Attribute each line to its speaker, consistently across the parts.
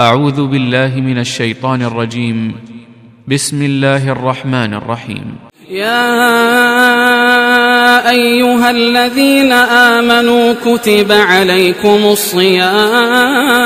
Speaker 1: أعوذ بالله من الشيطان الرجيم. بسم الله الرحمن الرحيم.
Speaker 2: يا أيها الذين آمنوا كتب عليكم الصيام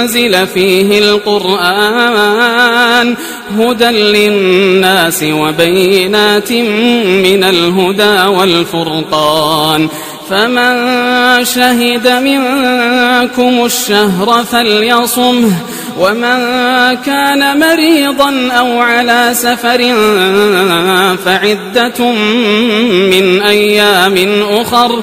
Speaker 2: أنزل فيه القرآن هدى للناس وبينات من الهدى والفرقان فمن شهد منكم الشهر فليصمه ومن كان مريضا أو على سفر فعدة من أيام أخر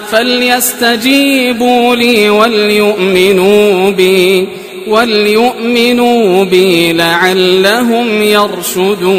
Speaker 2: فليستجيبوا لي وليؤمنوا بي وليؤمنوا بي لعلهم يرشدون